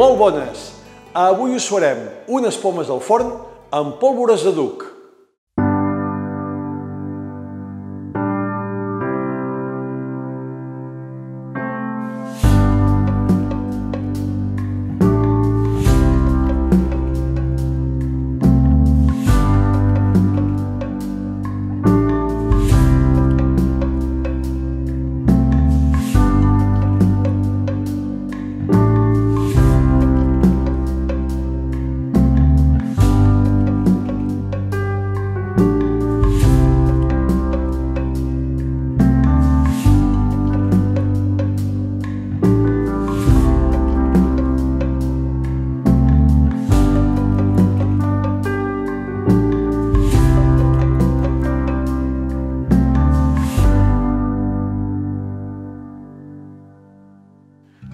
Molt bones! Avui us farem unes pomes al forn amb pólvores de duc.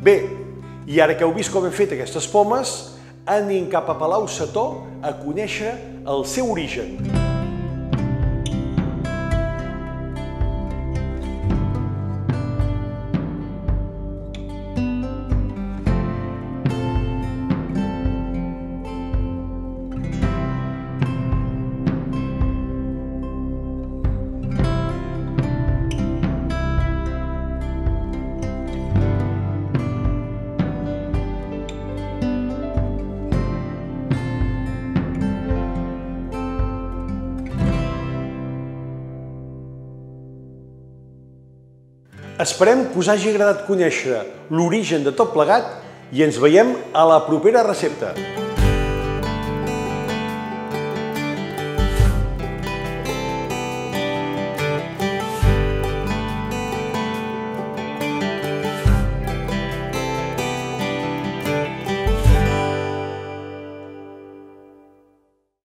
Bé, i ara que heu vist com hem fet aquestes pomes, anem cap a Palau Setó a conèixer el seu origen. Esperem que us hagi agradat conèixer l'origen de tot plegat i ens veiem a la propera recepta.